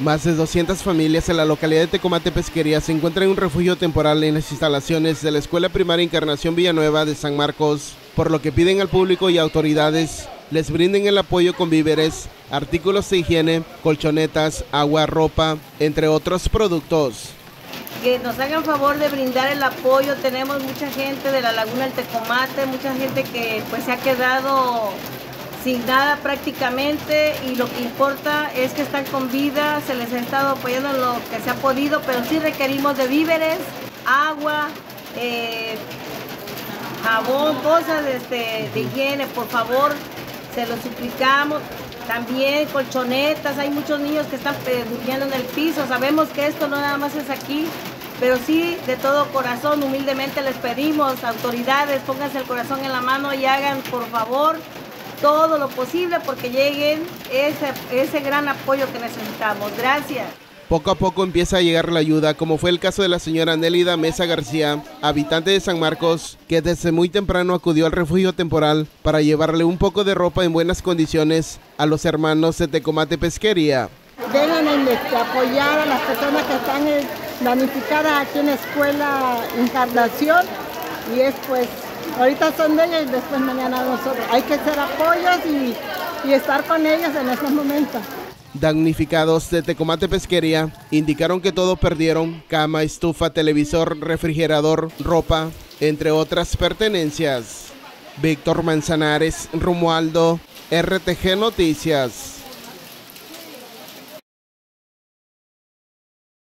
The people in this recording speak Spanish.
Más de 200 familias en la localidad de Tecomate Pesquería se encuentran en un refugio temporal en las instalaciones de la Escuela Primaria Encarnación Villanueva de San Marcos, por lo que piden al público y autoridades les brinden el apoyo con víveres, artículos de higiene, colchonetas, agua, ropa, entre otros productos. Que nos hagan favor de brindar el apoyo. Tenemos mucha gente de la Laguna del Tecomate, mucha gente que pues se ha quedado sin nada prácticamente y lo que importa es que están con vida, se les ha estado apoyando lo que se ha podido, pero sí requerimos de víveres, agua, eh, jabón, cosas este, de higiene, por favor, se lo suplicamos. También colchonetas, hay muchos niños que están eh, en el piso, sabemos que esto no nada más es aquí, pero sí de todo corazón, humildemente les pedimos, autoridades, pónganse el corazón en la mano y hagan por favor todo lo posible porque lleguen ese, ese gran apoyo que necesitamos. Gracias. Poco a poco empieza a llegar la ayuda, como fue el caso de la señora Nélida Mesa García, habitante de San Marcos, que desde muy temprano acudió al refugio temporal para llevarle un poco de ropa en buenas condiciones a los hermanos de Tecomate Pesquería. Vengan a apoyar a las personas que están damnificadas aquí en la escuela Encarnación y es pues Ahorita son de ellas y después mañana nosotros. Hay que hacer apoyos y, estar con ellas en estos momentos. Damnificados de Tecomate Pesquería indicaron que todo perdieron, cama, estufa, televisor, refrigerador, ropa, entre otras pertenencias. Víctor Manzanares, Romualdo, RTG Noticias.